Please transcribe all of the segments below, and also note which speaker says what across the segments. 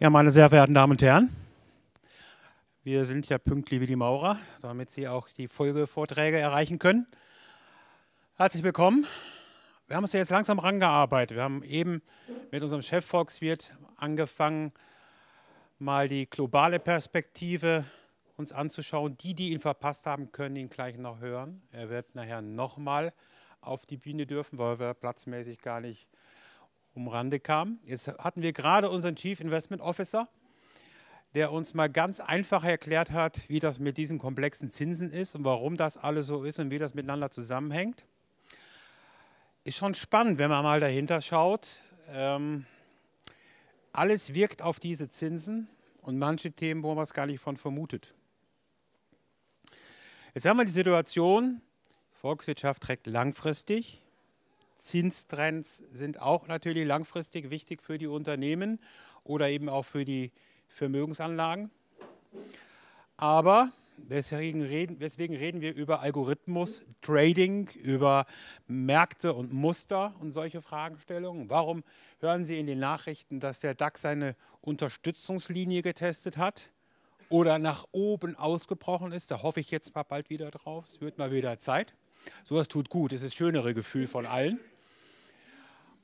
Speaker 1: Ja, meine sehr verehrten Damen und Herren, wir sind ja pünktlich wie die Maurer, damit Sie auch die Folgevorträge erreichen können. Herzlich willkommen. Wir haben uns ja jetzt langsam rangearbeitet. Wir haben eben mit unserem Chef Volkswirt angefangen, mal die globale Perspektive uns anzuschauen. Die, die ihn verpasst haben, können ihn gleich noch hören. Er wird nachher nochmal auf die Bühne dürfen, weil wir platzmäßig gar nicht umrande kamen. Jetzt hatten wir gerade unseren Chief Investment Officer, der uns mal ganz einfach erklärt hat, wie das mit diesen komplexen Zinsen ist und warum das alles so ist und wie das miteinander zusammenhängt. Ist schon spannend, wenn man mal dahinter schaut. Ähm, alles wirkt auf diese Zinsen und manche Themen, wo man es gar nicht von vermutet. Jetzt haben wir die Situation, Volkswirtschaft trägt langfristig. Zinstrends sind auch natürlich langfristig wichtig für die Unternehmen oder eben auch für die Vermögensanlagen. Aber deswegen reden, deswegen reden wir über Algorithmus, Trading, über Märkte und Muster und solche Fragestellungen. Warum hören Sie in den Nachrichten, dass der DAX seine Unterstützungslinie getestet hat oder nach oben ausgebrochen ist? Da hoffe ich jetzt mal bald wieder drauf. Es wird mal wieder Zeit. Sowas tut gut, das ist das schönere Gefühl von allen.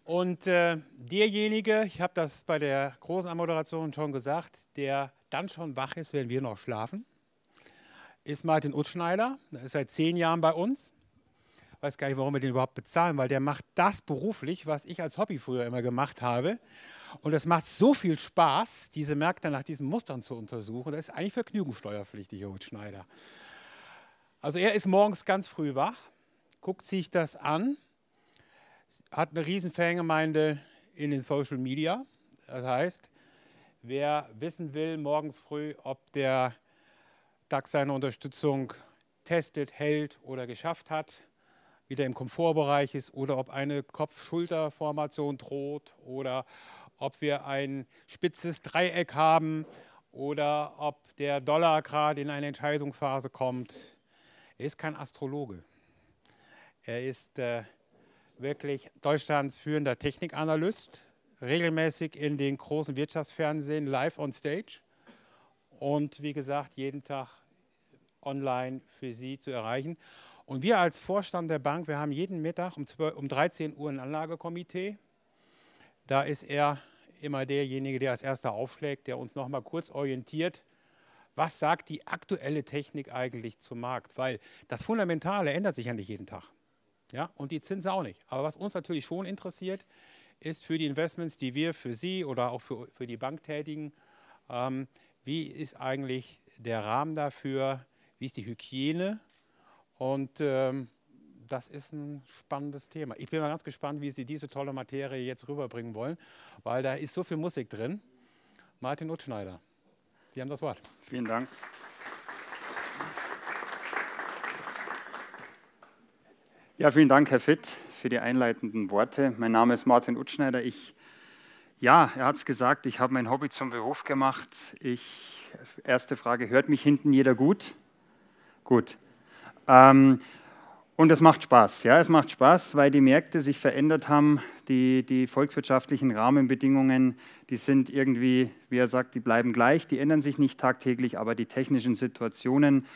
Speaker 1: Und äh, derjenige, ich habe das bei der großen Anmoderation schon gesagt, der dann schon wach ist, wenn wir noch schlafen, ist Martin Utschneider. Der ist seit zehn Jahren bei uns. Ich weiß gar nicht, warum wir den überhaupt bezahlen, weil der macht das beruflich, was ich als Hobby früher immer gemacht habe. Und es macht so viel Spaß, diese Märkte nach diesen Mustern zu untersuchen. Das ist eigentlich vergnügungssteuerpflichtig, Herr Utschneider. Also er ist morgens ganz früh wach, guckt sich das an hat eine riesen Fangemeinde in den Social Media. Das heißt, wer wissen will morgens früh, ob der DAX seine Unterstützung testet, hält oder geschafft hat, wieder im Komfortbereich ist oder ob eine Kopf-Schulter-Formation droht oder ob wir ein spitzes Dreieck haben oder ob der Dollar gerade in eine Entscheidungsphase kommt. Er ist kein Astrologe. Er ist äh, wirklich Deutschlands führender Technikanalyst, regelmäßig in den großen Wirtschaftsfernsehen live on stage und wie gesagt jeden Tag online für Sie zu erreichen. Und wir als Vorstand der Bank, wir haben jeden Mittag um, 12, um 13 Uhr ein Anlagekomitee. Da ist er immer derjenige, der als erster aufschlägt, der uns noch mal kurz orientiert, was sagt die aktuelle Technik eigentlich zum Markt? Weil das Fundamentale ändert sich ja nicht jeden Tag. Ja, und die Zinsen auch nicht. Aber was uns natürlich schon interessiert, ist für die Investments, die wir für Sie oder auch für, für die Bank tätigen, ähm, wie ist eigentlich der Rahmen dafür, wie ist die Hygiene und ähm, das ist ein spannendes Thema. Ich bin mal ganz gespannt, wie Sie diese tolle Materie jetzt rüberbringen wollen, weil da ist so viel Musik drin. Martin Utschneider, Sie haben das Wort.
Speaker 2: Vielen Dank. Ja, vielen Dank, Herr Fitt, für die einleitenden Worte. Mein Name ist Martin Utschneider. Ich, ja, er hat es gesagt, ich habe mein Hobby zum Beruf gemacht. Ich, erste Frage, hört mich hinten jeder gut? Gut. Ähm, und es macht Spaß, ja, es macht Spaß, weil die Märkte sich verändert haben, die, die volkswirtschaftlichen Rahmenbedingungen, die sind irgendwie, wie er sagt, die bleiben gleich, die ändern sich nicht tagtäglich, aber die technischen Situationen,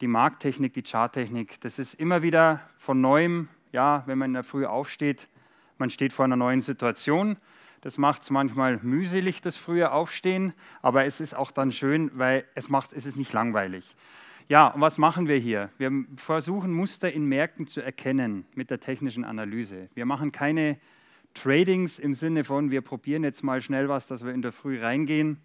Speaker 2: die Markttechnik, die Charttechnik, das ist immer wieder von neuem, ja, wenn man in der Früh aufsteht, man steht vor einer neuen Situation. Das macht es manchmal mühselig, das frühe Aufstehen, aber es ist auch dann schön, weil es macht, es ist nicht langweilig. Ja, und was machen wir hier? Wir versuchen Muster in Märkten zu erkennen mit der technischen Analyse. Wir machen keine Tradings im Sinne von, wir probieren jetzt mal schnell was, dass wir in der Früh reingehen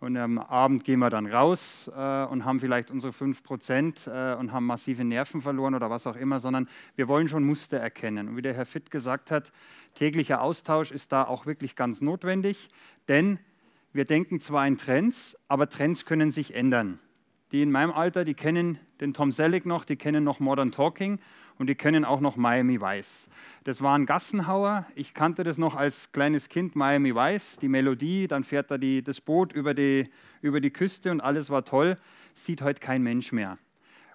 Speaker 2: und am Abend gehen wir dann raus äh, und haben vielleicht unsere 5% äh, und haben massive Nerven verloren oder was auch immer, sondern wir wollen schon Muster erkennen. Und wie der Herr Fitt gesagt hat, täglicher Austausch ist da auch wirklich ganz notwendig, denn wir denken zwar in Trends, aber Trends können sich ändern. Die in meinem Alter, die kennen den Tom Selleck noch, die kennen noch Modern Talking und die kennen auch noch Miami Vice. Das war ein Gassenhauer. Ich kannte das noch als kleines Kind, Miami Vice, die Melodie. Dann fährt da die, das Boot über die, über die Küste und alles war toll. Sieht heute kein Mensch mehr.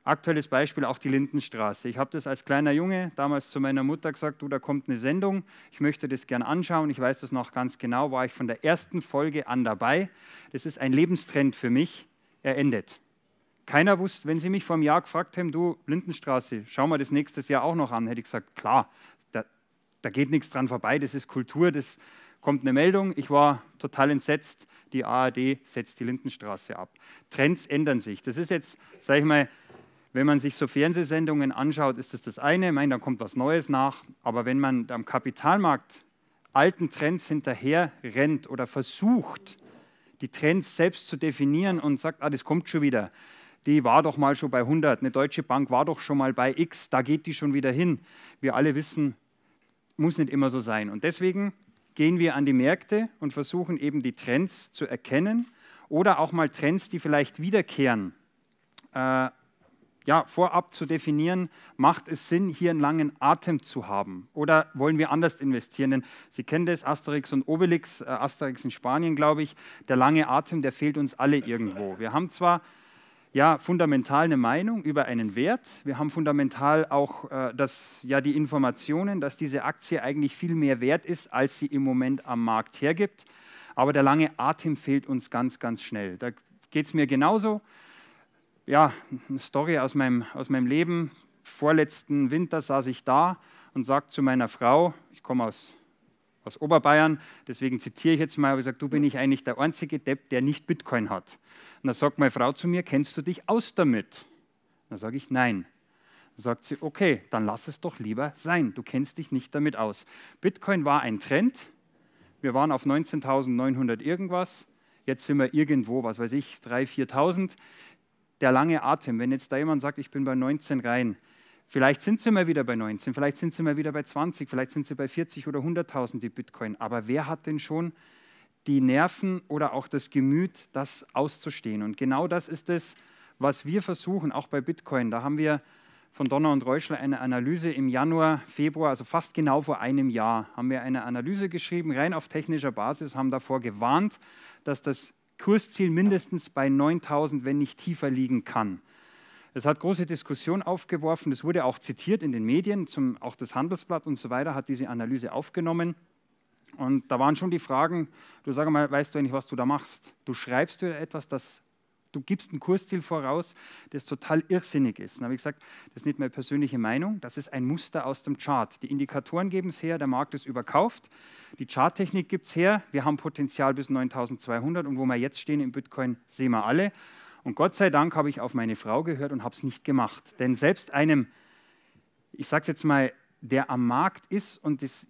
Speaker 2: Aktuelles Beispiel auch die Lindenstraße. Ich habe das als kleiner Junge damals zu meiner Mutter gesagt, du, da kommt eine Sendung, ich möchte das gern anschauen. Ich weiß das noch ganz genau, war ich von der ersten Folge an dabei. Das ist ein Lebenstrend für mich. Er endet. Keiner wusste, wenn Sie mich vor einem Jahr gefragt haben, du Lindenstraße, schau mal das nächstes Jahr auch noch an, hätte ich gesagt, klar, da, da geht nichts dran vorbei, das ist Kultur, das kommt eine Meldung. Ich war total entsetzt, die ARD setzt die Lindenstraße ab. Trends ändern sich. Das ist jetzt, sage ich mal, wenn man sich so Fernsehsendungen anschaut, ist das das eine, ich meine, dann kommt was Neues nach. Aber wenn man am Kapitalmarkt alten Trends hinterher rennt oder versucht, die Trends selbst zu definieren und sagt, ah, das kommt schon wieder, die war doch mal schon bei 100, eine deutsche Bank war doch schon mal bei X, da geht die schon wieder hin. Wir alle wissen, muss nicht immer so sein. Und deswegen gehen wir an die Märkte und versuchen eben die Trends zu erkennen oder auch mal Trends, die vielleicht wiederkehren, äh, ja, vorab zu definieren, macht es Sinn, hier einen langen Atem zu haben? Oder wollen wir anders investieren? Denn Sie kennen das, Asterix und Obelix, äh, Asterix in Spanien, glaube ich, der lange Atem, der fehlt uns alle irgendwo. Wir haben zwar ja, fundamental eine Meinung über einen Wert. Wir haben fundamental auch äh, das, ja, die Informationen, dass diese Aktie eigentlich viel mehr wert ist, als sie im Moment am Markt hergibt. Aber der lange Atem fehlt uns ganz, ganz schnell. Da geht es mir genauso. Ja, eine Story aus meinem, aus meinem Leben. Vorletzten Winter saß ich da und sagte zu meiner Frau, ich komme aus aus Oberbayern, deswegen zitiere ich jetzt mal, habe ich gesagt, du bin ich eigentlich der einzige Depp, der nicht Bitcoin hat. Und dann sagt meine Frau zu mir, kennst du dich aus damit? Dann sage ich, nein. Dann sagt sie, okay, dann lass es doch lieber sein, du kennst dich nicht damit aus. Bitcoin war ein Trend, wir waren auf 19.900 irgendwas, jetzt sind wir irgendwo, was weiß ich, 3.000, 4.000. Der lange Atem, wenn jetzt da jemand sagt, ich bin bei 19 rein, Vielleicht sind sie mal wieder bei 19, vielleicht sind sie mal wieder bei 20, vielleicht sind sie bei 40 oder 100.000 die Bitcoin. Aber wer hat denn schon die Nerven oder auch das Gemüt, das auszustehen? Und genau das ist es, was wir versuchen, auch bei Bitcoin. Da haben wir von Donner und Reuschler eine Analyse im Januar, Februar, also fast genau vor einem Jahr, haben wir eine Analyse geschrieben, rein auf technischer Basis, haben davor gewarnt, dass das Kursziel mindestens bei 9000, wenn nicht tiefer liegen kann. Es hat große Diskussion aufgeworfen. Es wurde auch zitiert in den Medien, zum, auch das Handelsblatt und so weiter hat diese Analyse aufgenommen. Und da waren schon die Fragen, du sag mal, weißt du eigentlich, was du da machst? Du schreibst dir etwas, das du gibst ein Kursziel voraus, das total irrsinnig ist. Dann habe ich gesagt, das ist nicht meine persönliche Meinung, das ist ein Muster aus dem Chart. Die Indikatoren geben es her, der Markt ist überkauft. Die Charttechnik gibt es her, wir haben Potenzial bis 9200 und wo wir jetzt stehen im Bitcoin, sehen wir alle. Und Gott sei Dank habe ich auf meine Frau gehört und habe es nicht gemacht. Denn selbst einem, ich sage es jetzt mal, der am Markt ist und das,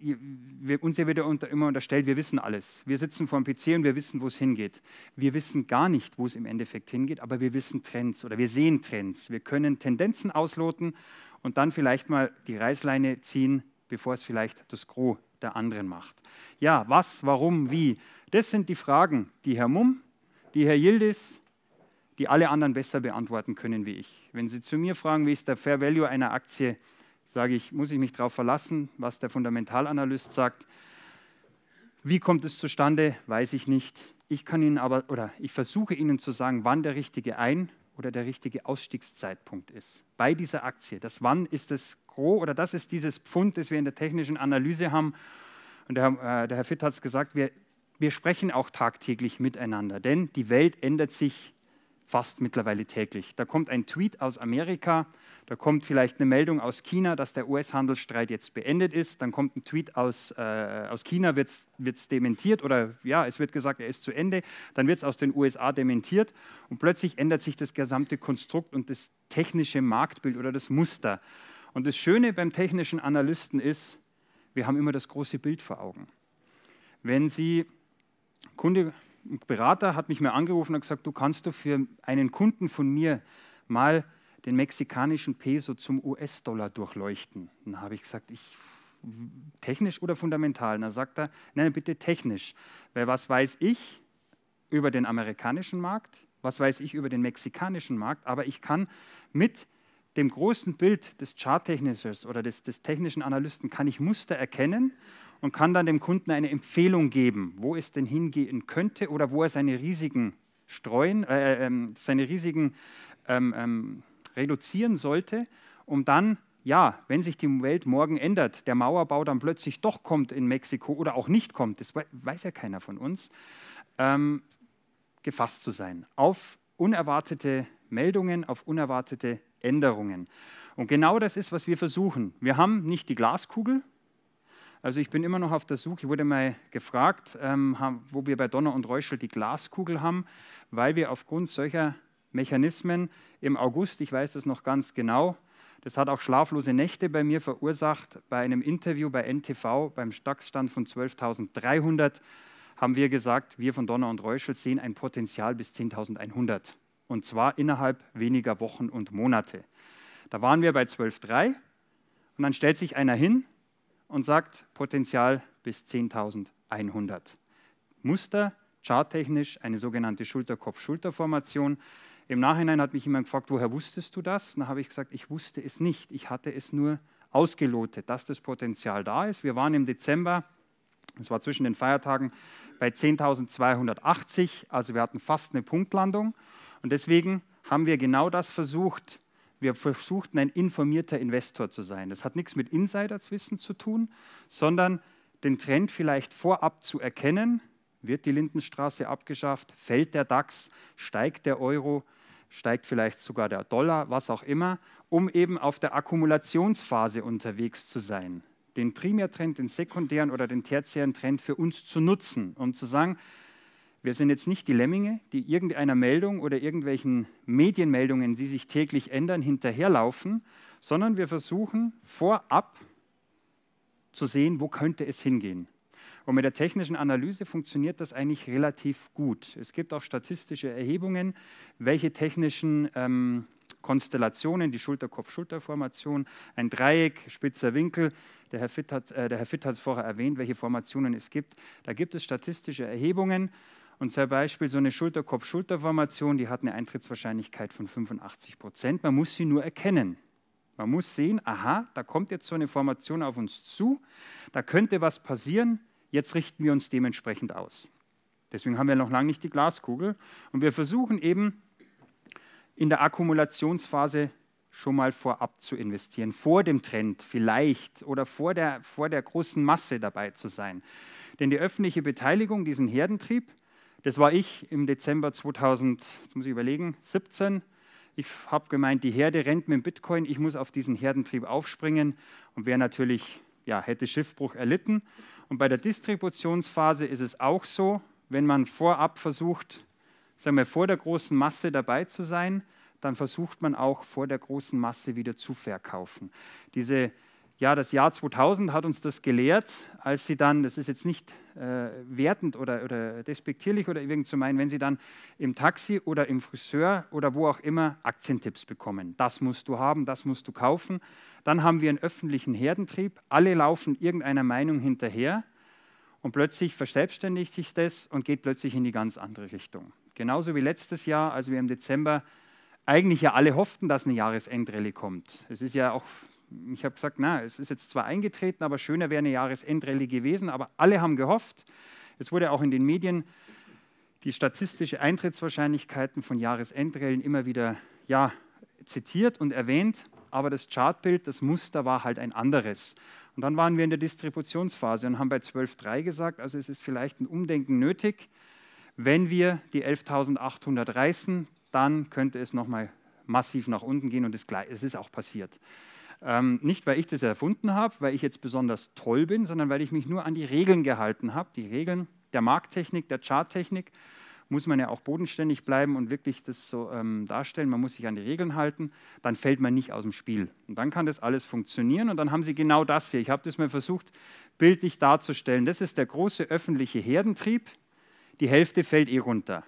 Speaker 2: uns ja wieder unter, immer unterstellt, wir wissen alles. Wir sitzen vor dem PC und wir wissen, wo es hingeht. Wir wissen gar nicht, wo es im Endeffekt hingeht, aber wir wissen Trends oder wir sehen Trends. Wir können Tendenzen ausloten und dann vielleicht mal die Reißleine ziehen, bevor es vielleicht das Gros der anderen macht. Ja, was, warum, wie? Das sind die Fragen, die Herr Mumm, die Herr Yildiz, die alle anderen besser beantworten können wie ich. Wenn Sie zu mir fragen, wie ist der Fair Value einer Aktie, sage ich, muss ich mich darauf verlassen, was der Fundamentalanalyst sagt. Wie kommt es zustande, weiß ich nicht. Ich kann Ihnen aber oder ich versuche Ihnen zu sagen, wann der richtige Ein- oder der richtige Ausstiegszeitpunkt ist. Bei dieser Aktie. Das Wann ist das Gros oder das ist dieses Pfund, das wir in der technischen Analyse haben. Und der, äh, der Herr Fitt hat es gesagt, wir, wir sprechen auch tagtäglich miteinander, denn die Welt ändert sich fast mittlerweile täglich. Da kommt ein Tweet aus Amerika, da kommt vielleicht eine Meldung aus China, dass der US-Handelsstreit jetzt beendet ist, dann kommt ein Tweet aus, äh, aus China, wird es dementiert oder ja, es wird gesagt, er ist zu Ende, dann wird es aus den USA dementiert und plötzlich ändert sich das gesamte Konstrukt und das technische Marktbild oder das Muster. Und das Schöne beim technischen Analysten ist, wir haben immer das große Bild vor Augen. Wenn Sie Kunde ein Berater hat mich mal angerufen und gesagt, du kannst du für einen Kunden von mir mal den mexikanischen Peso zum US-Dollar durchleuchten. Dann habe ich gesagt, ich technisch oder fundamental? dann sagt er, nein, bitte technisch. Weil was weiß ich über den amerikanischen Markt, was weiß ich über den mexikanischen Markt, aber ich kann mit dem großen Bild des Charttechnikers oder des, des technischen Analysten kann ich Muster erkennen und kann dann dem Kunden eine Empfehlung geben, wo es denn hingehen könnte oder wo er seine Risiken streuen, äh, äh, seine Risiken ähm, ähm, reduzieren sollte, um dann, ja, wenn sich die Welt morgen ändert, der Mauerbau dann plötzlich doch kommt in Mexiko oder auch nicht kommt, das weiß ja keiner von uns, ähm, gefasst zu sein auf unerwartete Meldungen, auf unerwartete Änderungen. Und genau das ist, was wir versuchen. Wir haben nicht die Glaskugel. Also ich bin immer noch auf der Suche. Ich wurde mal gefragt, ähm, wo wir bei Donner und Reuschel die Glaskugel haben, weil wir aufgrund solcher Mechanismen im August, ich weiß das noch ganz genau, das hat auch schlaflose Nächte bei mir verursacht. Bei einem Interview bei NTV beim DAX-Stand von 12.300 haben wir gesagt, wir von Donner und Reuschel sehen ein Potenzial bis 10.100. Und zwar innerhalb weniger Wochen und Monate. Da waren wir bei 12.3 und dann stellt sich einer hin und sagt Potenzial bis 10.100. Muster, charttechnisch eine sogenannte Schulterkopf-Schulterformation. Im Nachhinein hat mich jemand gefragt, woher wusstest du das? Dann habe ich gesagt, ich wusste es nicht. Ich hatte es nur ausgelotet, dass das Potenzial da ist. Wir waren im Dezember, das war zwischen den Feiertagen, bei 10.280, also wir hatten fast eine Punktlandung. Und deswegen haben wir genau das versucht. Wir versuchten, ein informierter Investor zu sein. Das hat nichts mit Insiderswissen zu tun, sondern den Trend vielleicht vorab zu erkennen. Wird die Lindenstraße abgeschafft? Fällt der DAX? Steigt der Euro? steigt vielleicht sogar der Dollar, was auch immer, um eben auf der Akkumulationsphase unterwegs zu sein. Den Primärtrend, den sekundären oder den tertiären Trend für uns zu nutzen, um zu sagen, wir sind jetzt nicht die Lemminge, die irgendeiner Meldung oder irgendwelchen Medienmeldungen, die sich täglich ändern, hinterherlaufen, sondern wir versuchen vorab zu sehen, wo könnte es hingehen. Und mit der technischen Analyse funktioniert das eigentlich relativ gut. Es gibt auch statistische Erhebungen, welche technischen ähm, Konstellationen, die Schulter-Kopf-Schulter-Formation, ein Dreieck, spitzer Winkel, der Herr Fitt hat äh, es vorher erwähnt, welche Formationen es gibt. Da gibt es statistische Erhebungen und zum Beispiel so eine Schulter-Kopf-Schulter-Formation, die hat eine Eintrittswahrscheinlichkeit von 85 Prozent. Man muss sie nur erkennen. Man muss sehen, aha, da kommt jetzt so eine Formation auf uns zu, da könnte was passieren, Jetzt richten wir uns dementsprechend aus. Deswegen haben wir noch lange nicht die Glaskugel. Und wir versuchen eben in der Akkumulationsphase schon mal vorab zu investieren, vor dem Trend vielleicht oder vor der, vor der großen Masse dabei zu sein. Denn die öffentliche Beteiligung, diesen Herdentrieb, das war ich im Dezember 2000, jetzt muss ich überlegen, 17. Ich habe gemeint, die Herde rennt mit dem Bitcoin, ich muss auf diesen Herdentrieb aufspringen und wäre natürlich, ja, hätte Schiffbruch erlitten. Und bei der Distributionsphase ist es auch so, wenn man vorab versucht, sagen wir, vor der großen Masse dabei zu sein, dann versucht man auch vor der großen Masse wieder zu verkaufen. Diese, ja, das Jahr 2000 hat uns das gelehrt, als sie dann, das ist jetzt nicht äh, wertend oder, oder despektierlich oder irgend zu meinen, wenn sie dann im Taxi oder im Friseur oder wo auch immer Aktientipps bekommen. Das musst du haben, das musst du kaufen. Dann haben wir einen öffentlichen Herdentrieb. Alle laufen irgendeiner Meinung hinterher und plötzlich verselbstständigt sich das und geht plötzlich in die ganz andere Richtung. Genauso wie letztes Jahr, als wir im Dezember eigentlich ja alle hofften, dass eine Jahresendrallye kommt. Es ist ja auch, ich habe gesagt, na, es ist jetzt zwar eingetreten, aber schöner wäre eine Jahresendrallye gewesen, aber alle haben gehofft. Es wurde auch in den Medien die statistische Eintrittswahrscheinlichkeiten von Jahresendrallyen immer wieder ja, zitiert und erwähnt aber das Chartbild, das Muster war halt ein anderes. Und dann waren wir in der Distributionsphase und haben bei 12.3 gesagt, also es ist vielleicht ein Umdenken nötig. Wenn wir die 11.800 reißen, dann könnte es nochmal massiv nach unten gehen und es ist auch passiert. Ähm, nicht, weil ich das erfunden habe, weil ich jetzt besonders toll bin, sondern weil ich mich nur an die Regeln gehalten habe, die Regeln der Markttechnik, der Charttechnik muss man ja auch bodenständig bleiben und wirklich das so ähm, darstellen. Man muss sich an die Regeln halten, dann fällt man nicht aus dem Spiel. Und dann kann das alles funktionieren und dann haben Sie genau das hier. Ich habe das mal versucht, bildlich darzustellen. Das ist der große öffentliche Herdentrieb. Die Hälfte fällt eh runter.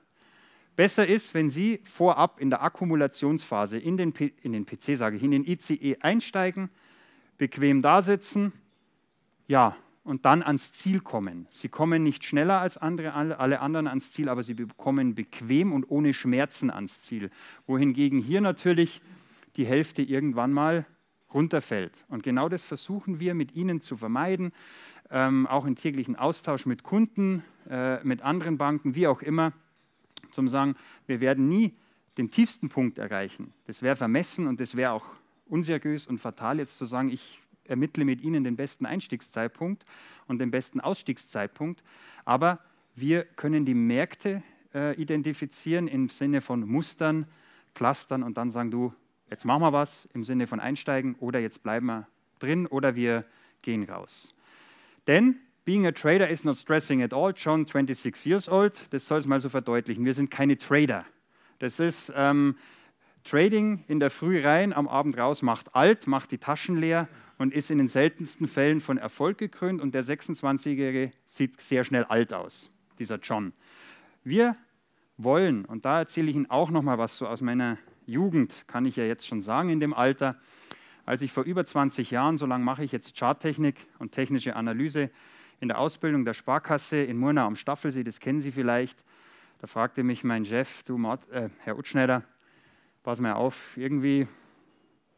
Speaker 2: Besser ist, wenn Sie vorab in der Akkumulationsphase in den, P in den PC, sage ich, in den ICE einsteigen, bequem da sitzen, ja, und dann ans Ziel kommen. Sie kommen nicht schneller als andere, alle anderen ans Ziel, aber sie kommen bequem und ohne Schmerzen ans Ziel. Wohingegen hier natürlich die Hälfte irgendwann mal runterfällt. Und genau das versuchen wir mit Ihnen zu vermeiden, ähm, auch im täglichen Austausch mit Kunden, äh, mit anderen Banken, wie auch immer, zum sagen, wir werden nie den tiefsten Punkt erreichen. Das wäre vermessen und das wäre auch unseriös und fatal, jetzt zu sagen, ich ermittle mit Ihnen den besten Einstiegszeitpunkt und den besten Ausstiegszeitpunkt. Aber wir können die Märkte äh, identifizieren im Sinne von Mustern, Clustern und dann sagen, du, jetzt machen wir was im Sinne von einsteigen oder jetzt bleiben wir drin oder wir gehen raus. Denn being a trader is not stressing at all. John, 26 years old, das soll es mal so verdeutlichen. Wir sind keine Trader. Das ist ähm, Trading in der Früh rein, am Abend raus, macht alt, macht die Taschen leer und ist in den seltensten Fällen von Erfolg gekrönt. Und der 26-Jährige sieht sehr schnell alt aus, dieser John. Wir wollen, und da erzähle ich Ihnen auch noch mal was so aus meiner Jugend, kann ich ja jetzt schon sagen, in dem Alter. Als ich vor über 20 Jahren, so lange mache ich jetzt Charttechnik und technische Analyse in der Ausbildung der Sparkasse in Murnau am Staffelsee, das kennen Sie vielleicht, da fragte mich mein Chef, du äh, Herr Utschneider, pass mal auf, irgendwie,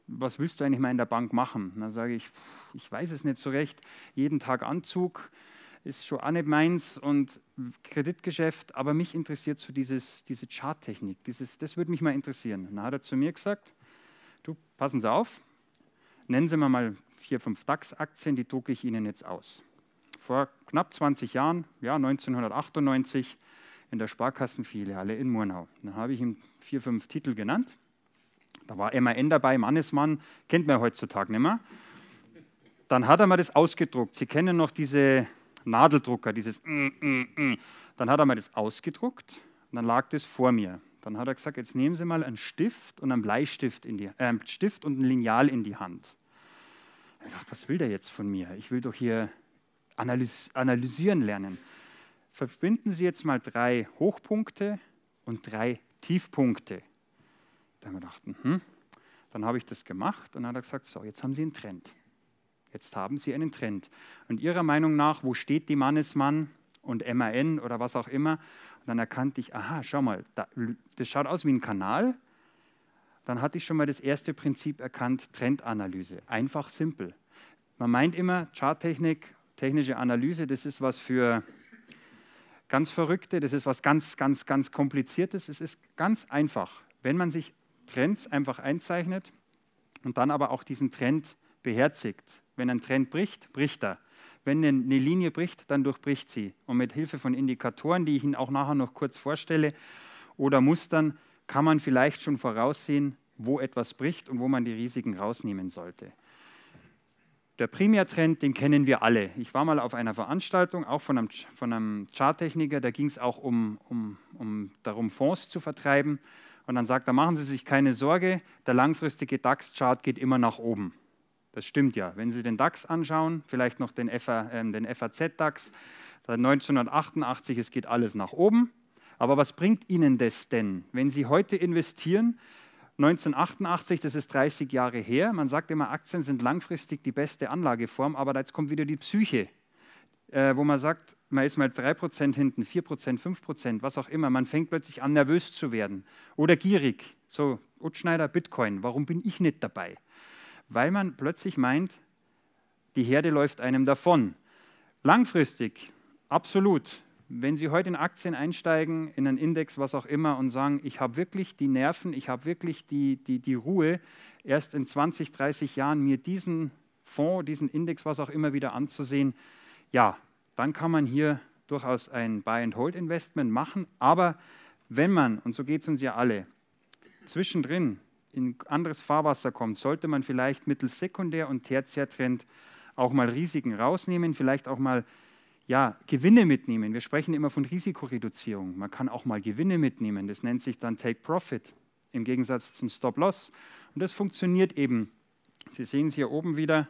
Speaker 2: was willst du eigentlich mal in der Bank machen? dann sage ich, ich weiß es nicht so recht, jeden Tag Anzug, ist schon auch nicht meins und Kreditgeschäft, aber mich interessiert so dieses, diese Charttechnik, dieses, das würde mich mal interessieren. dann hat er zu mir gesagt, du, passen Sie auf, nennen Sie mir mal vier, fünf DAX-Aktien, die drucke ich Ihnen jetzt aus. Vor knapp 20 Jahren, ja 1998, in der Sparkassenfiliale in Murnau. Dann habe ich ihm vier, fünf Titel genannt. Da war MAN dabei, Mannesmann, kennt man heutzutage nicht mehr. Dann hat er mir das ausgedruckt. Sie kennen noch diese Nadeldrucker, dieses mm, mm, mm. Dann hat er mir das ausgedruckt und dann lag das vor mir. Dann hat er gesagt, jetzt nehmen Sie mal einen Stift und einen Bleistift in die, äh, Stift und ein Lineal in die Hand. Ich dachte, was will der jetzt von mir? Ich will doch hier analysieren lernen. Verbinden Sie jetzt mal drei Hochpunkte und drei Tiefpunkte. Da haben wir gedacht, hm. dann habe ich das gemacht und dann hat er gesagt, so, jetzt haben Sie einen Trend. Jetzt haben Sie einen Trend. Und Ihrer Meinung nach, wo steht die Mannesmann und MAN oder was auch immer? Und dann erkannte ich, aha, schau mal, das schaut aus wie ein Kanal. Dann hatte ich schon mal das erste Prinzip erkannt, Trendanalyse. Einfach, simpel. Man meint immer, Charttechnik, technische Analyse, das ist was für ganz Verrückte, das ist was ganz, ganz, ganz Kompliziertes. Es ist ganz einfach, wenn man sich Trends einfach einzeichnet und dann aber auch diesen Trend beherzigt. Wenn ein Trend bricht, bricht er. Wenn eine Linie bricht, dann durchbricht sie. Und mit Hilfe von Indikatoren, die ich Ihnen auch nachher noch kurz vorstelle, oder Mustern, kann man vielleicht schon voraussehen, wo etwas bricht und wo man die Risiken rausnehmen sollte. Der Primärtrend, den kennen wir alle. Ich war mal auf einer Veranstaltung, auch von einem, von einem Charttechniker, da ging es auch um, um, um darum, Fonds zu vertreiben. Und dann sagt er, machen Sie sich keine Sorge, der langfristige DAX-Chart geht immer nach oben. Das stimmt ja. Wenn Sie den DAX anschauen, vielleicht noch den, FA, äh, den FAZ-DAX, 1988, es geht alles nach oben. Aber was bringt Ihnen das denn, wenn Sie heute investieren? 1988, das ist 30 Jahre her. Man sagt immer, Aktien sind langfristig die beste Anlageform, aber jetzt kommt wieder die Psyche, äh, wo man sagt, man ist mal 3% hinten, 4%, 5%, was auch immer. Man fängt plötzlich an, nervös zu werden oder gierig. So, Utschneider, Bitcoin, warum bin ich nicht dabei? Weil man plötzlich meint, die Herde läuft einem davon. Langfristig, absolut, wenn Sie heute in Aktien einsteigen, in einen Index, was auch immer, und sagen, ich habe wirklich die Nerven, ich habe wirklich die, die, die Ruhe, erst in 20, 30 Jahren mir diesen Fonds, diesen Index, was auch immer wieder anzusehen, ja, dann kann man hier durchaus ein Buy-and-Hold-Investment machen. Aber wenn man, und so geht es uns ja alle, zwischendrin in anderes Fahrwasser kommt, sollte man vielleicht mittels Sekundär- und Tertiärtrend auch mal Risiken rausnehmen, vielleicht auch mal ja, Gewinne mitnehmen. Wir sprechen immer von Risikoreduzierung. Man kann auch mal Gewinne mitnehmen. Das nennt sich dann Take Profit im Gegensatz zum Stop Loss. Und das funktioniert eben. Sie sehen es hier oben wieder.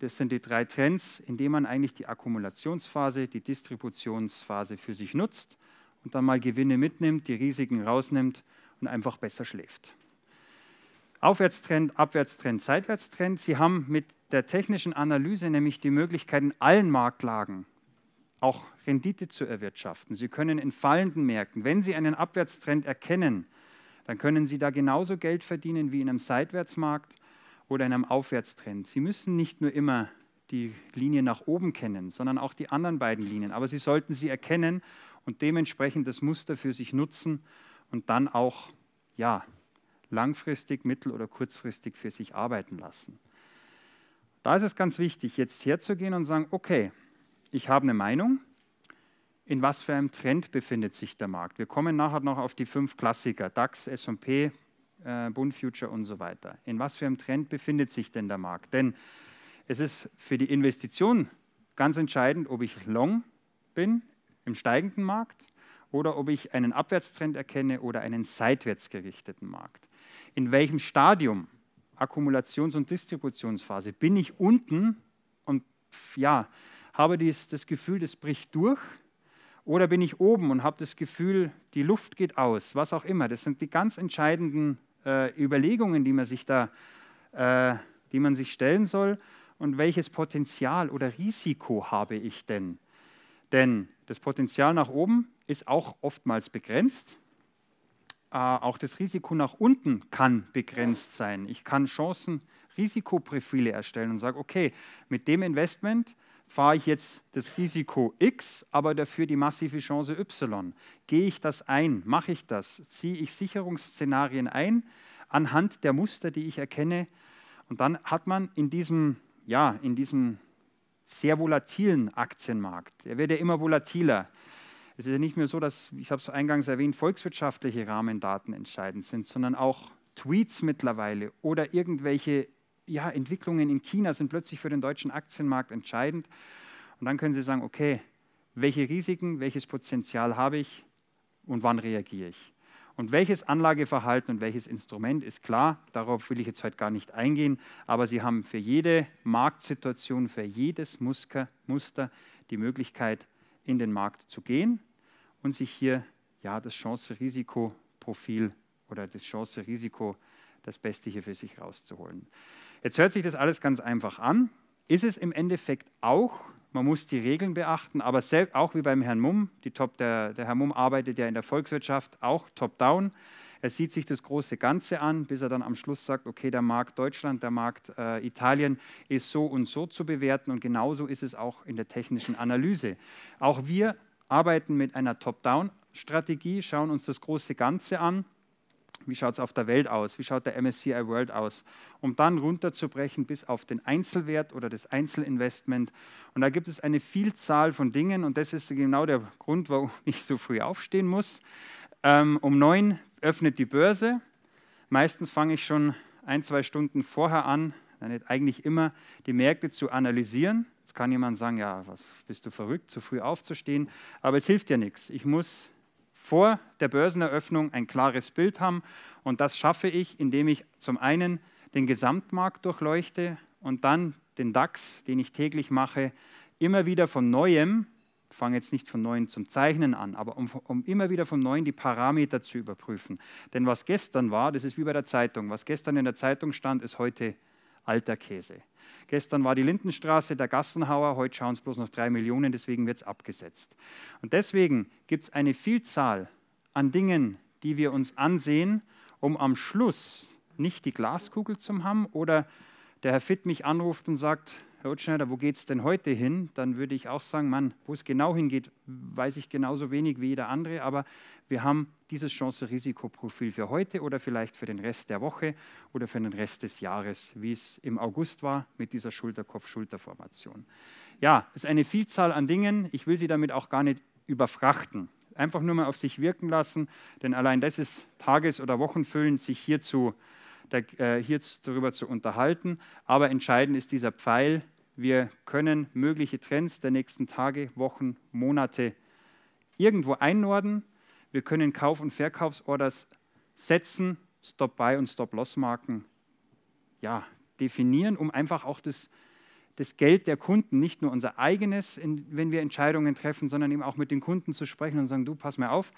Speaker 2: Das sind die drei Trends, indem man eigentlich die Akkumulationsphase, die Distributionsphase für sich nutzt und dann mal Gewinne mitnimmt, die Risiken rausnimmt und einfach besser schläft. Aufwärtstrend, Abwärtstrend, Seitwärtstrend. Sie haben mit der technischen Analyse nämlich die Möglichkeit, in allen Marktlagen auch Rendite zu erwirtschaften. Sie können in fallenden Märkten, wenn Sie einen Abwärtstrend erkennen, dann können Sie da genauso Geld verdienen wie in einem Seitwärtsmarkt oder in einem Aufwärtstrend. Sie müssen nicht nur immer die Linie nach oben kennen, sondern auch die anderen beiden Linien. Aber Sie sollten sie erkennen und dementsprechend das Muster für sich nutzen und dann auch ja, langfristig, mittel- oder kurzfristig für sich arbeiten lassen. Da ist es ganz wichtig, jetzt herzugehen und sagen, okay, ich habe eine Meinung, in was für einem Trend befindet sich der Markt. Wir kommen nachher noch auf die fünf Klassiker, DAX, S&P, äh, Bund Future und so weiter. In was für einem Trend befindet sich denn der Markt? Denn es ist für die Investition ganz entscheidend, ob ich long bin im steigenden Markt oder ob ich einen Abwärtstrend erkenne oder einen seitwärts gerichteten Markt. In welchem Stadium, Akkumulations- und Distributionsphase, bin ich unten und ja, habe dies, das Gefühl, das bricht durch oder bin ich oben und habe das Gefühl, die Luft geht aus, was auch immer. Das sind die ganz entscheidenden äh, Überlegungen, die man sich da, äh, die man sich stellen soll. Und welches Potenzial oder Risiko habe ich denn? Denn das Potenzial nach oben ist auch oftmals begrenzt. Äh, auch das Risiko nach unten kann begrenzt sein. Ich kann Chancen, Risikoprofile erstellen und sage, okay, mit dem Investment fahre ich jetzt das Risiko X, aber dafür die massive Chance Y. Gehe ich das ein? Mache ich das? Ziehe ich Sicherungsszenarien ein anhand der Muster, die ich erkenne? Und dann hat man in diesem, ja, in diesem sehr volatilen Aktienmarkt, der wird ja immer volatiler. Es ist ja nicht mehr so, dass, ich habe es eingangs erwähnt, volkswirtschaftliche Rahmendaten entscheidend sind, sondern auch Tweets mittlerweile oder irgendwelche ja, Entwicklungen in China sind plötzlich für den deutschen Aktienmarkt entscheidend. Und dann können Sie sagen, okay, welche Risiken, welches Potenzial habe ich und wann reagiere ich? Und welches Anlageverhalten und welches Instrument ist klar, darauf will ich jetzt heute gar nicht eingehen, aber Sie haben für jede Marktsituation, für jedes Muster die Möglichkeit, in den Markt zu gehen und sich hier ja, das Chance-Risiko-Profil oder das Chance-Risiko, das Beste hier für sich rauszuholen. Jetzt hört sich das alles ganz einfach an, ist es im Endeffekt auch. Man muss die Regeln beachten, aber auch wie beim Herrn Mumm, Top, der, der Herr Mumm arbeitet ja in der Volkswirtschaft auch top-down. Er sieht sich das große Ganze an, bis er dann am Schluss sagt, okay, der Markt Deutschland, der Markt äh, Italien ist so und so zu bewerten und genauso ist es auch in der technischen Analyse. Auch wir arbeiten mit einer Top-Down-Strategie, schauen uns das große Ganze an wie schaut es auf der Welt aus? Wie schaut der MSCI World aus? Um dann runterzubrechen bis auf den Einzelwert oder das Einzelinvestment. Und da gibt es eine Vielzahl von Dingen und das ist genau der Grund, warum ich so früh aufstehen muss. Ähm, um neun öffnet die Börse. Meistens fange ich schon ein, zwei Stunden vorher an, eigentlich immer, die Märkte zu analysieren. Jetzt kann jemand sagen, ja, was bist du verrückt, zu früh aufzustehen. Aber es hilft ja nichts. Ich muss vor der Börseneröffnung ein klares Bild haben. Und das schaffe ich, indem ich zum einen den Gesamtmarkt durchleuchte und dann den DAX, den ich täglich mache, immer wieder von neuem, fange jetzt nicht von neuem zum Zeichnen an, aber um, um, immer wieder von neuem die Parameter zu überprüfen. Denn was gestern war, das ist wie bei der Zeitung, was gestern in der Zeitung stand, ist heute alter Käse. Gestern war die Lindenstraße der Gassenhauer, heute schauen es bloß noch drei Millionen, deswegen wird es abgesetzt. Und deswegen gibt es eine Vielzahl an Dingen, die wir uns ansehen, um am Schluss nicht die Glaskugel zu haben oder der Herr Fitt mich anruft und sagt, Herr Utschneider, wo geht es denn heute hin? Dann würde ich auch sagen, Mann, wo es genau hingeht, weiß ich genauso wenig wie jeder andere, aber wir haben dieses Chance-Risikoprofil für heute oder vielleicht für den Rest der Woche oder für den Rest des Jahres, wie es im August war mit dieser Schulterkopf-Schulterformation. Ja, es ist eine Vielzahl an Dingen. Ich will Sie damit auch gar nicht überfrachten. Einfach nur mal auf sich wirken lassen, denn allein das ist Tages- oder Wochenfüllen, sich hierzu äh, hier darüber zu unterhalten. Aber entscheidend ist dieser Pfeil, wir können mögliche Trends der nächsten Tage, Wochen, Monate irgendwo einnorden. Wir können Kauf- und Verkaufsorders setzen, Stop-Buy und Stop-Loss-Marken ja, definieren, um einfach auch das, das Geld der Kunden, nicht nur unser eigenes, wenn wir Entscheidungen treffen, sondern eben auch mit den Kunden zu sprechen und sagen, du, pass mal auf,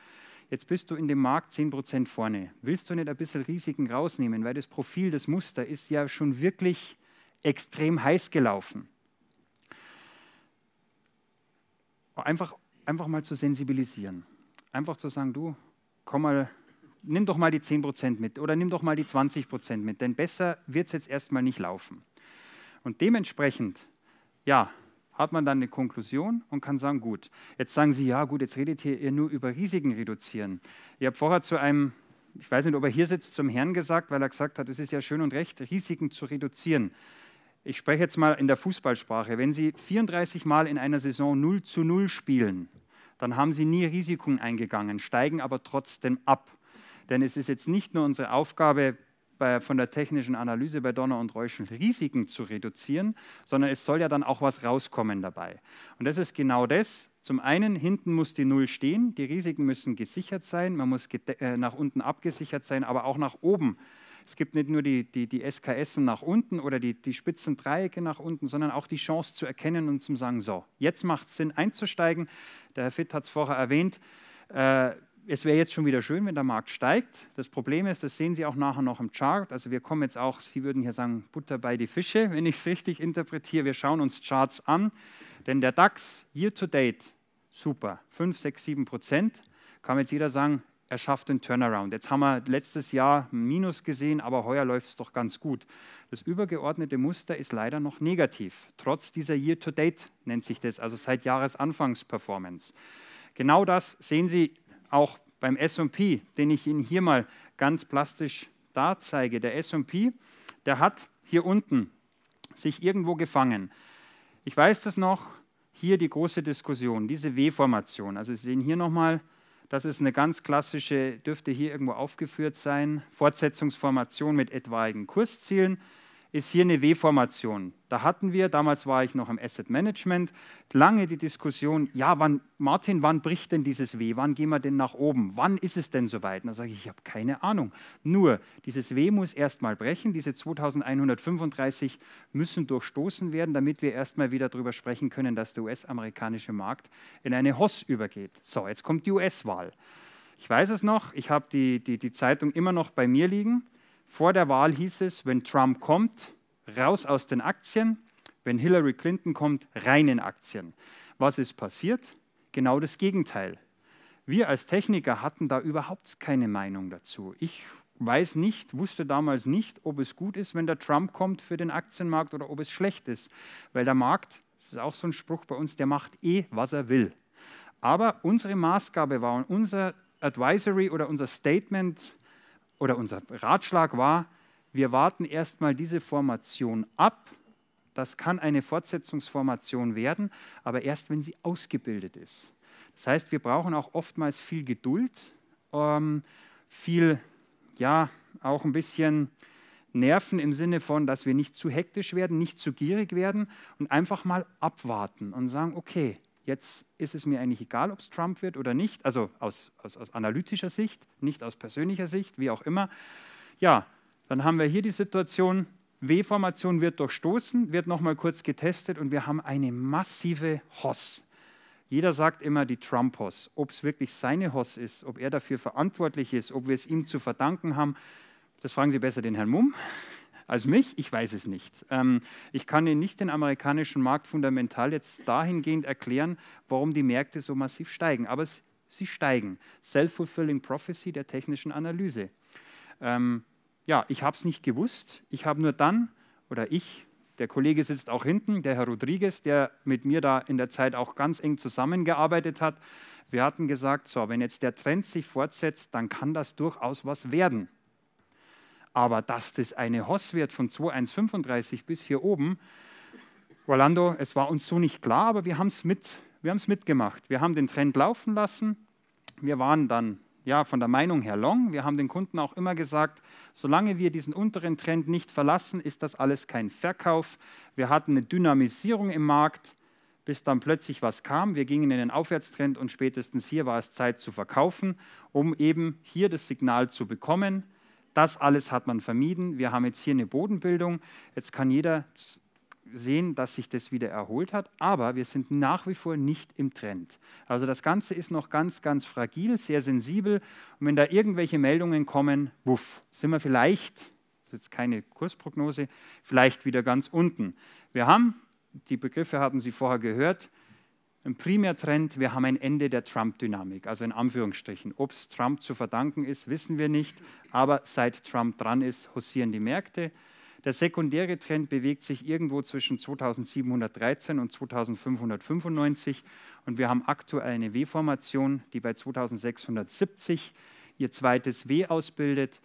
Speaker 2: jetzt bist du in dem Markt 10% vorne. Willst du nicht ein bisschen Risiken rausnehmen, weil das Profil, das Muster ist ja schon wirklich extrem heiß gelaufen. Einfach, einfach mal zu sensibilisieren. Einfach zu sagen, du, komm mal, nimm doch mal die 10% mit oder nimm doch mal die 20% mit, denn besser wird es jetzt erstmal nicht laufen. Und dementsprechend, ja, hat man dann eine Konklusion und kann sagen, gut, jetzt sagen Sie, ja gut, jetzt redet ihr nur über Risiken reduzieren. Ich habe vorher zu einem, ich weiß nicht, ob er hier sitzt, zum Herrn gesagt, weil er gesagt hat, es ist ja schön und recht, Risiken zu reduzieren. Ich spreche jetzt mal in der Fußballsprache. Wenn Sie 34 Mal in einer Saison 0 zu 0 spielen, dann haben Sie nie Risiken eingegangen, steigen aber trotzdem ab. Denn es ist jetzt nicht nur unsere Aufgabe, bei, von der technischen Analyse bei Donner und Reuschen Risiken zu reduzieren, sondern es soll ja dann auch was rauskommen dabei. Und das ist genau das. Zum einen, hinten muss die Null stehen, die Risiken müssen gesichert sein, man muss äh, nach unten abgesichert sein, aber auch nach oben. Es gibt nicht nur die, die, die SKS nach unten oder die, die spitzen Dreiecke nach unten, sondern auch die Chance zu erkennen und zu sagen, so, jetzt macht es Sinn einzusteigen. Der Herr Fitt hat es vorher erwähnt. Äh, es wäre jetzt schon wieder schön, wenn der Markt steigt. Das Problem ist, das sehen Sie auch nachher noch im Chart. Also wir kommen jetzt auch, Sie würden hier sagen, Butter bei die Fische, wenn ich es richtig interpretiere. Wir schauen uns Charts an, denn der DAX year to date, super, 5, 6, 7 Prozent. Kann jetzt jeder sagen, er schafft den Turnaround. Jetzt haben wir letztes Jahr ein Minus gesehen, aber heuer läuft es doch ganz gut. Das übergeordnete Muster ist leider noch negativ, trotz dieser Year-to-Date nennt sich das, also seit Jahresanfangs-Performance. Genau das sehen Sie auch beim SP, den ich Ihnen hier mal ganz plastisch darzeige. Der SP, der hat hier unten sich irgendwo gefangen. Ich weiß das noch, hier die große Diskussion, diese W-Formation. Also Sie sehen hier nochmal, das ist eine ganz klassische, dürfte hier irgendwo aufgeführt sein, Fortsetzungsformation mit etwaigen Kurszielen ist hier eine W-Formation. Da hatten wir, damals war ich noch im Asset Management, lange die Diskussion, ja, wann, Martin, wann bricht denn dieses W? Wann gehen wir denn nach oben? Wann ist es denn soweit? Und da sage ich, ich habe keine Ahnung. Nur, dieses W muss erstmal brechen, diese 2135 müssen durchstoßen werden, damit wir erstmal wieder darüber sprechen können, dass der US-amerikanische Markt in eine Hoss übergeht. So, jetzt kommt die US-Wahl. Ich weiß es noch, ich habe die, die, die Zeitung immer noch bei mir liegen. Vor der Wahl hieß es, wenn Trump kommt, raus aus den Aktien, wenn Hillary Clinton kommt, rein in Aktien. Was ist passiert? Genau das Gegenteil. Wir als Techniker hatten da überhaupt keine Meinung dazu. Ich weiß nicht, wusste damals nicht, ob es gut ist, wenn der Trump kommt für den Aktienmarkt oder ob es schlecht ist. Weil der Markt, das ist auch so ein Spruch bei uns, der macht eh, was er will. Aber unsere Maßgabe war und unser Advisory oder unser Statement oder unser Ratschlag war, wir warten erstmal diese Formation ab. Das kann eine Fortsetzungsformation werden, aber erst wenn sie ausgebildet ist. Das heißt, wir brauchen auch oftmals viel Geduld, ähm, viel, ja, auch ein bisschen Nerven im Sinne von, dass wir nicht zu hektisch werden, nicht zu gierig werden und einfach mal abwarten und sagen, okay, Jetzt ist es mir eigentlich egal, ob es Trump wird oder nicht, also aus, aus, aus analytischer Sicht, nicht aus persönlicher Sicht, wie auch immer. Ja, dann haben wir hier die Situation, W-Formation wird durchstoßen, wird nochmal kurz getestet und wir haben eine massive Hoss. Jeder sagt immer die Trump-Hoss. Ob es wirklich seine Hoss ist, ob er dafür verantwortlich ist, ob wir es ihm zu verdanken haben, das fragen Sie besser den Herrn Mumm als mich? Ich weiß es nicht. Ähm, ich kann Ihnen nicht den amerikanischen Markt fundamental jetzt dahingehend erklären, warum die Märkte so massiv steigen. Aber sie steigen. Self-fulfilling Prophecy der technischen Analyse. Ähm, ja, ich habe es nicht gewusst. Ich habe nur dann, oder ich, der Kollege sitzt auch hinten, der Herr Rodriguez, der mit mir da in der Zeit auch ganz eng zusammengearbeitet hat. Wir hatten gesagt, so, wenn jetzt der Trend sich fortsetzt, dann kann das durchaus was werden. Aber dass das eine Hoss wird von 2,135 bis hier oben, Orlando, es war uns so nicht klar, aber wir haben es mit, mitgemacht. Wir haben den Trend laufen lassen. Wir waren dann ja, von der Meinung her long. Wir haben den Kunden auch immer gesagt, solange wir diesen unteren Trend nicht verlassen, ist das alles kein Verkauf. Wir hatten eine Dynamisierung im Markt, bis dann plötzlich was kam. Wir gingen in den Aufwärtstrend und spätestens hier war es Zeit zu verkaufen, um eben hier das Signal zu bekommen. Das alles hat man vermieden. Wir haben jetzt hier eine Bodenbildung. Jetzt kann jeder sehen, dass sich das wieder erholt hat, aber wir sind nach wie vor nicht im Trend. Also das Ganze ist noch ganz, ganz fragil, sehr sensibel. Und wenn da irgendwelche Meldungen kommen, wuff, sind wir vielleicht, das ist jetzt keine Kursprognose, vielleicht wieder ganz unten. Wir haben, die Begriffe hatten Sie vorher gehört, ein Primärtrend, wir haben ein Ende der Trump-Dynamik, also in Anführungsstrichen. Ob es Trump zu verdanken ist, wissen wir nicht, aber seit Trump dran ist, hausieren die Märkte. Der sekundäre Trend bewegt sich irgendwo zwischen 2713 und 2595 und wir haben aktuell eine W-Formation, die bei 2670 ihr zweites W ausbildet.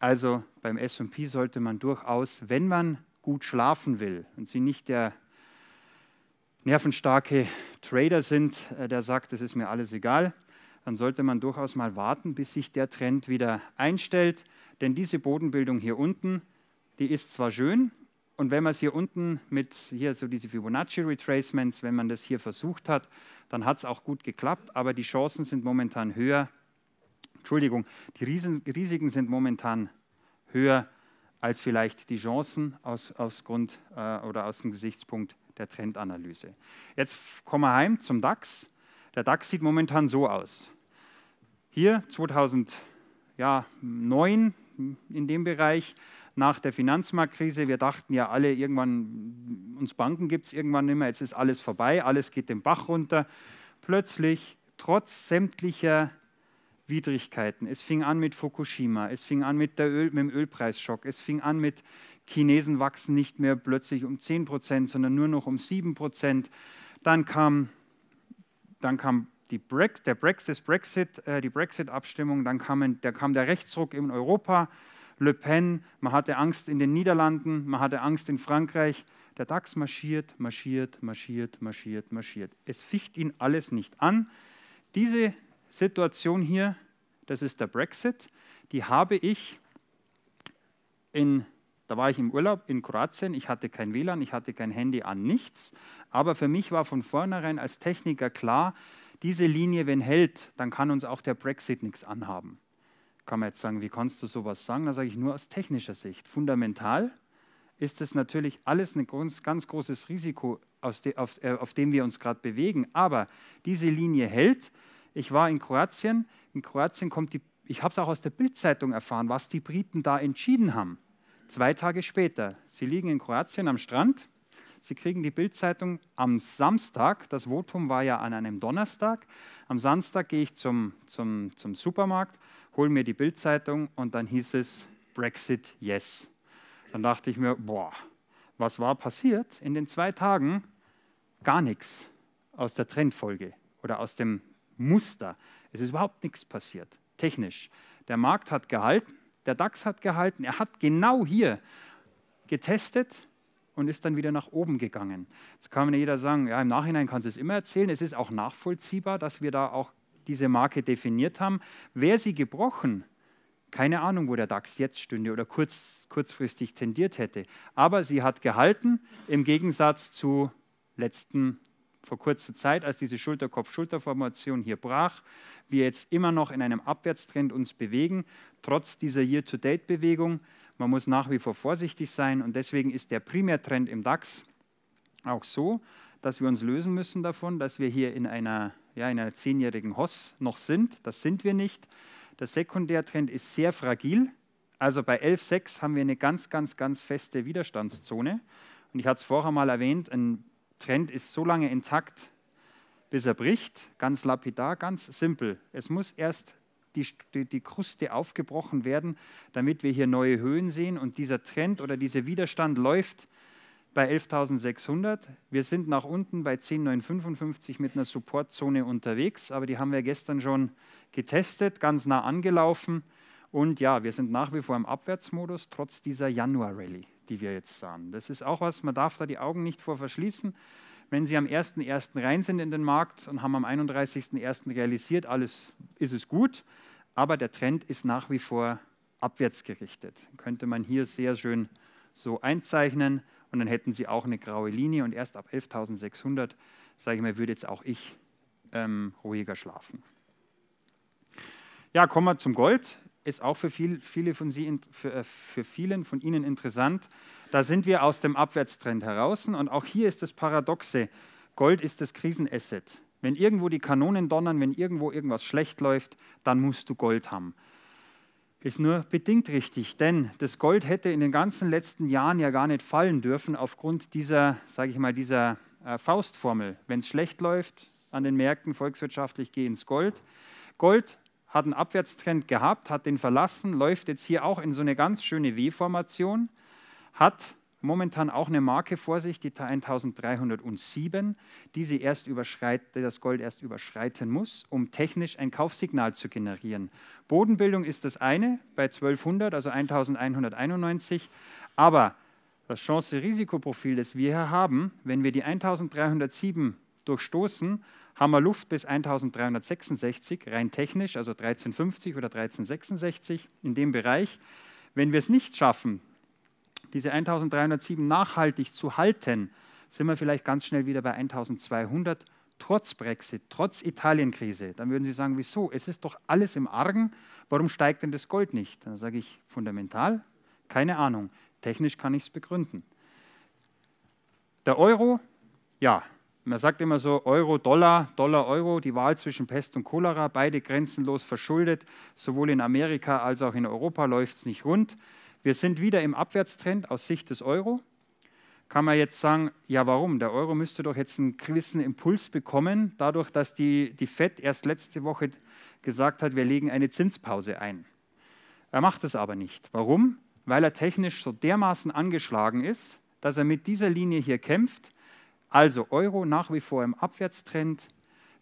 Speaker 2: Also beim SP sollte man durchaus, wenn man gut schlafen will und Sie nicht der nervenstarke Trader sind, äh, der sagt, es ist mir alles egal, dann sollte man durchaus mal warten, bis sich der Trend wieder einstellt. Denn diese Bodenbildung hier unten, die ist zwar schön, und wenn man es hier unten mit hier so diese Fibonacci Retracements, wenn man das hier versucht hat, dann hat es auch gut geklappt, aber die Chancen sind momentan höher. Entschuldigung, die Risiken sind momentan höher als vielleicht die Chancen aus, aus Grund äh, oder aus dem Gesichtspunkt der Trendanalyse. Jetzt kommen wir heim zum DAX. Der DAX sieht momentan so aus. Hier 2009 in dem Bereich nach der Finanzmarktkrise. Wir dachten ja alle, irgendwann, uns Banken gibt es irgendwann nicht mehr, jetzt ist alles vorbei, alles geht den Bach runter. Plötzlich, trotz sämtlicher Widrigkeiten, es fing an mit Fukushima, es fing an mit, Öl, mit dem Ölpreisschock, es fing an mit Chinesen wachsen nicht mehr plötzlich um 10 Prozent, sondern nur noch um 7 Prozent. Dann kam, dann kam die Brex, der Brexit, Brexit, äh, die Brexit-Abstimmung, dann kam, da kam der Rechtsruck in Europa, Le Pen, man hatte Angst in den Niederlanden, man hatte Angst in Frankreich. Der DAX marschiert, marschiert, marschiert, marschiert, marschiert. Es ficht ihn alles nicht an. Diese Situation hier, das ist der Brexit, die habe ich in da war ich im Urlaub in Kroatien, ich hatte kein WLAN, ich hatte kein Handy an, nichts. Aber für mich war von vornherein als Techniker klar, diese Linie, wenn hält, dann kann uns auch der Brexit nichts anhaben. Kann man jetzt sagen, wie kannst du sowas sagen? Da sage ich nur aus technischer Sicht. Fundamental ist es natürlich alles ein ganz, ganz großes Risiko, de, auf, äh, auf dem wir uns gerade bewegen. Aber diese Linie hält. Ich war in Kroatien. In Kroatien kommt die, ich habe es auch aus der Bildzeitung erfahren, was die Briten da entschieden haben. Zwei Tage später, Sie liegen in Kroatien am Strand, Sie kriegen die Bildzeitung am Samstag, das Votum war ja an einem Donnerstag, am Samstag gehe ich zum, zum, zum Supermarkt, hole mir die Bildzeitung und dann hieß es Brexit yes. Dann dachte ich mir, boah, was war passiert? In den zwei Tagen gar nichts aus der Trendfolge oder aus dem Muster. Es ist überhaupt nichts passiert, technisch. Der Markt hat gehalten, der DAX hat gehalten. Er hat genau hier getestet und ist dann wieder nach oben gegangen. Jetzt kann mir jeder sagen, ja, im Nachhinein kannst du es immer erzählen. Es ist auch nachvollziehbar, dass wir da auch diese Marke definiert haben. Wäre sie gebrochen, keine Ahnung, wo der DAX jetzt stünde oder kurz, kurzfristig tendiert hätte. Aber sie hat gehalten, im Gegensatz zu letzten vor kurzer Zeit, als diese Schulterkopf-Schulterformation hier brach, wir jetzt immer noch in einem Abwärtstrend uns bewegen, trotz dieser Year-to-Date-Bewegung. Man muss nach wie vor vorsichtig sein und deswegen ist der Primärtrend im DAX auch so, dass wir uns lösen müssen davon, dass wir hier in einer, ja, in einer zehnjährigen Hoss noch sind. Das sind wir nicht. Der Sekundärtrend ist sehr fragil. Also bei 11,6 haben wir eine ganz, ganz, ganz feste Widerstandszone. Und ich hatte es vorher mal erwähnt, ein Trend ist so lange intakt, bis er bricht. Ganz lapidar, ganz simpel. Es muss erst die, die, die, Kruste aufgebrochen werden, damit wir hier neue Höhen sehen. Und dieser Trend oder dieser Widerstand läuft bei 11.600. Wir sind nach unten bei 10.955 mit einer Supportzone unterwegs, aber die haben wir gestern schon getestet, ganz nah angelaufen. Und ja, wir sind nach wie vor im Abwärtsmodus, trotz dieser Januar-Rallye, die wir jetzt sahen. Das ist auch was, man darf da die Augen nicht vor verschließen. Wenn Sie am 1.1. rein sind in den Markt und haben am 31.1. realisiert, alles ist es gut, aber der Trend ist nach wie vor abwärts gerichtet. Könnte man hier sehr schön so einzeichnen und dann hätten Sie auch eine graue Linie und erst ab 11.600, sage ich mal, würde jetzt auch ich ähm, ruhiger schlafen. Ja, kommen wir zum Gold. Ist auch für, viel, viele von Sie, für, äh, für vielen von Ihnen interessant. Da sind wir aus dem Abwärtstrend heraus. Und auch hier ist das Paradoxe, Gold ist das Krisenasset. Wenn irgendwo die Kanonen donnern, wenn irgendwo irgendwas schlecht läuft, dann musst du Gold haben. Ist nur bedingt richtig, denn das Gold hätte in den ganzen letzten Jahren ja gar nicht fallen dürfen aufgrund dieser, sage ich mal, dieser äh, Faustformel. Wenn es schlecht läuft an den Märkten volkswirtschaftlich, geh ins Gold. Gold hat einen Abwärtstrend gehabt, hat den verlassen, läuft jetzt hier auch in so eine ganz schöne W-Formation hat momentan auch eine Marke vor sich, die 1307, die sie erst überschreitet, das Gold erst überschreiten muss, um technisch ein Kaufsignal zu generieren. Bodenbildung ist das eine bei 1200, also 1191, aber das Chance-Risikoprofil, das wir hier haben, wenn wir die 1307 durchstoßen, haben wir Luft bis 1366, rein technisch, also 1350 oder 1366 in dem Bereich. Wenn wir es nicht schaffen, diese 1307 nachhaltig zu halten, sind wir vielleicht ganz schnell wieder bei 1200, trotz Brexit, trotz Italienkrise. Dann würden Sie sagen, wieso? Es ist doch alles im Argen, warum steigt denn das Gold nicht? Dann sage ich, fundamental, keine Ahnung. Technisch kann ich es begründen. Der Euro, ja, man sagt immer so Euro, Dollar, Dollar, Euro, die Wahl zwischen Pest und Cholera, beide grenzenlos verschuldet. Sowohl in Amerika als auch in Europa läuft es nicht rund. Wir sind wieder im Abwärtstrend aus Sicht des Euro. Kann man jetzt sagen, ja warum? Der Euro müsste doch jetzt einen gewissen Impuls bekommen, dadurch, dass die, die FED erst letzte Woche gesagt hat, wir legen eine Zinspause ein. Er macht es aber nicht. Warum? Weil er technisch so dermaßen angeschlagen ist, dass er mit dieser Linie hier kämpft. Also Euro nach wie vor im Abwärtstrend.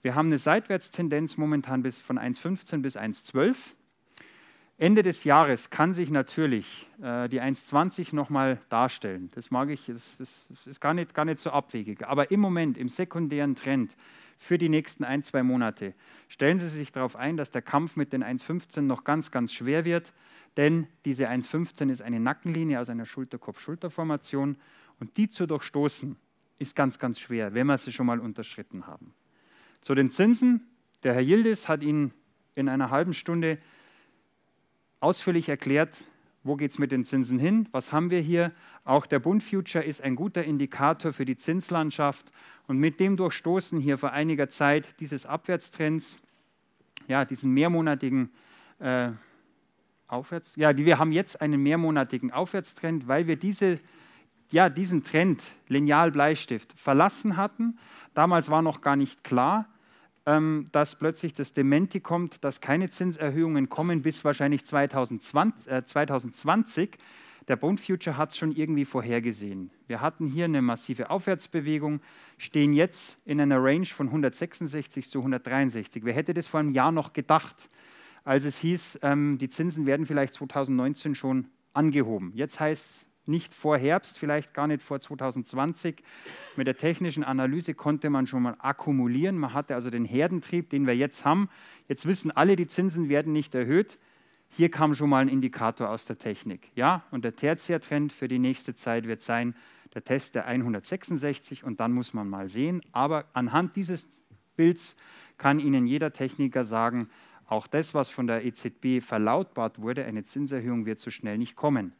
Speaker 2: Wir haben eine Seitwärtstendenz momentan bis von 1,15 bis 1,12. Ende des Jahres kann sich natürlich äh, die 1,20 nochmal darstellen. Das mag ich, das, das, das, ist gar nicht, gar nicht so abwegig. Aber im Moment, im sekundären Trend für die nächsten ein, zwei Monate, stellen Sie sich darauf ein, dass der Kampf mit den 1,15 noch ganz, ganz schwer wird. Denn diese 1,15 ist eine Nackenlinie aus einer Schulterkopf-Schulterformation. Und die zu durchstoßen, ist ganz, ganz schwer, wenn wir sie schon mal unterschritten haben. Zu den Zinsen. Der Herr Yildiz hat Ihnen in einer halben Stunde ausführlich erklärt, wo geht es mit den Zinsen hin, was haben wir hier. Auch der Bund Future ist ein guter Indikator für die Zinslandschaft und mit dem Durchstoßen hier vor einiger Zeit dieses Abwärtstrends, ja, diesen mehrmonatigen äh, Aufwärts, ja, wir haben jetzt einen mehrmonatigen Aufwärtstrend, weil wir diese, ja, diesen Trend Lineal Bleistift verlassen hatten. Damals war noch gar nicht klar, ähm, dass plötzlich das Dementi kommt, dass keine Zinserhöhungen kommen bis wahrscheinlich 2020. Äh, 2020. Der Bond Future hat es schon irgendwie vorhergesehen. Wir hatten hier eine massive Aufwärtsbewegung, stehen jetzt in einer Range von 166 zu 163. Wer hätte das vor einem Jahr noch gedacht, als es hieß, ähm, die Zinsen werden vielleicht 2019 schon angehoben. Jetzt heißt es, nicht vor Herbst, vielleicht gar nicht vor 2020. Mit der technischen Analyse konnte man schon mal akkumulieren. Man hatte also den Herdentrieb, den wir jetzt haben. Jetzt wissen alle, die Zinsen werden nicht erhöht. Hier kam schon mal ein Indikator aus der Technik. Ja, und der Tertiärtrend für die nächste Zeit wird sein der Test der 166 und dann muss man mal sehen. Aber anhand dieses Bilds kann Ihnen jeder Techniker sagen, auch das, was von der EZB verlautbart wurde, eine Zinserhöhung wird so schnell nicht kommen.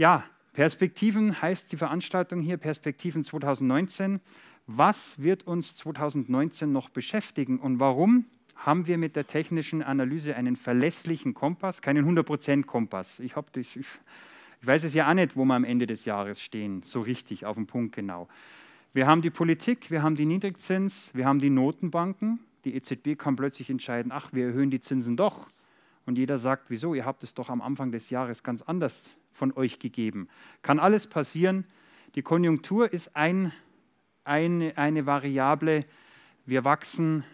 Speaker 2: Ja, Perspektiven heißt die Veranstaltung hier, Perspektiven 2019. Was wird uns 2019 noch beschäftigen und warum haben wir mit der technischen Analyse einen verlässlichen Kompass, keinen 100% Kompass? Ich, hab, ich, ich weiß es ja auch nicht, wo wir am Ende des Jahres stehen, so richtig, auf den Punkt genau. Wir haben die Politik, wir haben die Niedrigzins, wir haben die Notenbanken. Die EZB kann plötzlich entscheiden, ach, wir erhöhen die Zinsen doch. Und jeder sagt, wieso, ihr habt es doch am Anfang des Jahres ganz anders von euch gegeben. Kann alles passieren. Die Konjunktur ist ein, ein, eine Variable. Wir wachsen,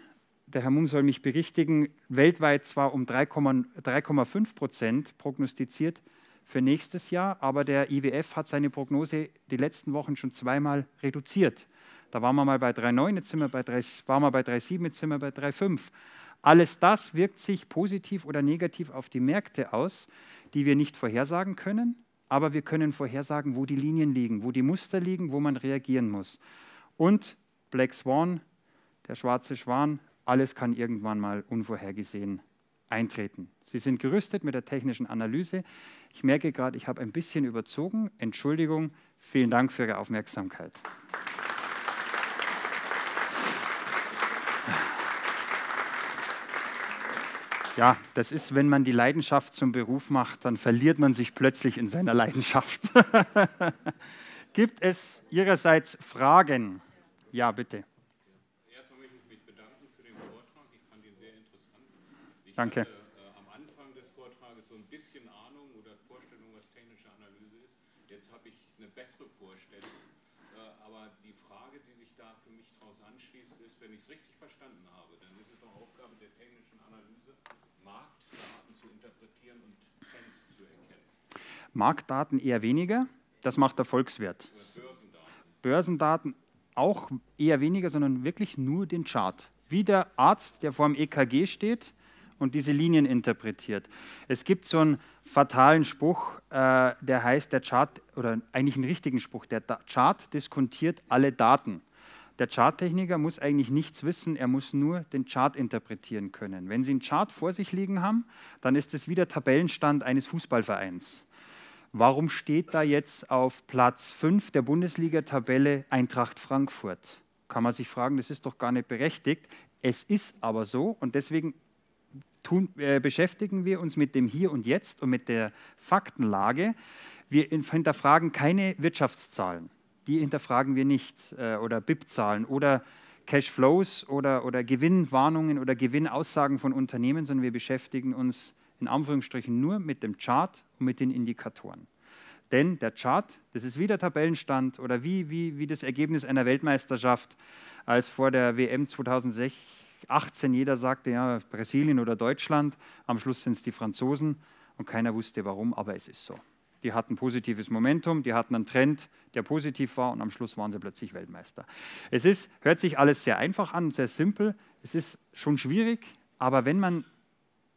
Speaker 2: der Herr Mumm soll mich berichtigen, weltweit zwar um 3,5 Prozent prognostiziert für nächstes Jahr, aber der IWF hat seine Prognose die letzten Wochen schon zweimal reduziert. Da waren wir mal bei 3,9, jetzt sind wir bei 3, waren wir bei 3,7, jetzt sind wir bei 3,5. Alles das wirkt sich positiv oder negativ auf die Märkte aus die wir nicht vorhersagen können, aber wir können vorhersagen, wo die Linien liegen, wo die Muster liegen, wo man reagieren muss. Und Black Swan, der schwarze Schwan, alles kann irgendwann mal unvorhergesehen eintreten. Sie sind gerüstet mit der technischen Analyse. Ich merke gerade, ich habe ein bisschen überzogen. Entschuldigung, vielen Dank für Ihre Aufmerksamkeit. Ja, das ist, wenn man die Leidenschaft zum Beruf macht, dann verliert man sich plötzlich in seiner Leidenschaft. Gibt es Ihrerseits Fragen? Ja, bitte.
Speaker 3: Erstmal möchte ich mich bedanken für den Vortrag. Ich fand ihn sehr interessant. Ich
Speaker 2: Danke.
Speaker 3: Hatte, äh, am Anfang des Vortrages so ein bisschen Ahnung oder Vorstellung, was technische Analyse ist. Jetzt habe ich eine bessere Vorstellung. Äh, aber die Frage, die sich da für mich daraus anschließt, ist, wenn ich es richtig verstanden habe, dann ist es auch Aufgabe der technischen Analyse, Marktdaten zu interpretieren und Trends zu erkennen.
Speaker 2: Marktdaten eher weniger, das macht der Volkswert. Börsendaten auch eher weniger, sondern wirklich nur den Chart. Wie der Arzt, der vor dem EKG steht und diese Linien interpretiert. Es gibt so einen fatalen Spruch, äh, der heißt, der Chart, oder eigentlich einen richtigen Spruch, der Chart diskontiert alle Daten. Der Charttechniker muss eigentlich nichts wissen, er muss nur den Chart interpretieren können. Wenn Sie einen Chart vor sich liegen haben, dann ist es wie der Tabellenstand eines Fußballvereins. Warum steht da jetzt auf Platz 5 der Bundesliga-Tabelle Eintracht Frankfurt? Kann man sich fragen, das ist doch gar nicht berechtigt. Es ist aber so und deswegen tun, äh, beschäftigen wir uns mit dem Hier und Jetzt und mit der Faktenlage. Wir hinterfragen keine Wirtschaftszahlen. Die hinterfragen wir nicht äh, oder BIP-Zahlen oder Cashflows oder, oder Gewinnwarnungen oder Gewinnaussagen von Unternehmen, sondern wir beschäftigen uns in Anführungsstrichen nur mit dem Chart und mit den Indikatoren. Denn der Chart, das ist wie der Tabellenstand oder wie, wie, wie das Ergebnis einer Weltmeisterschaft, als vor der WM 2018 jeder sagte, ja, Brasilien oder Deutschland, am Schluss sind es die Franzosen und keiner wusste warum, aber es ist so. Die hatten positives Momentum, die hatten einen Trend, der positiv war und am Schluss waren sie plötzlich Weltmeister. Es ist, hört sich alles sehr einfach an, sehr simpel. Es ist schon schwierig, aber wenn man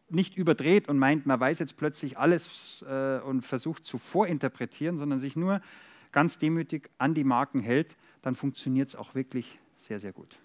Speaker 2: nicht überdreht und meint, man weiß jetzt plötzlich alles äh, und versucht zu vorinterpretieren, sondern sich nur ganz demütig an die Marken hält, dann funktioniert es auch wirklich sehr, sehr gut.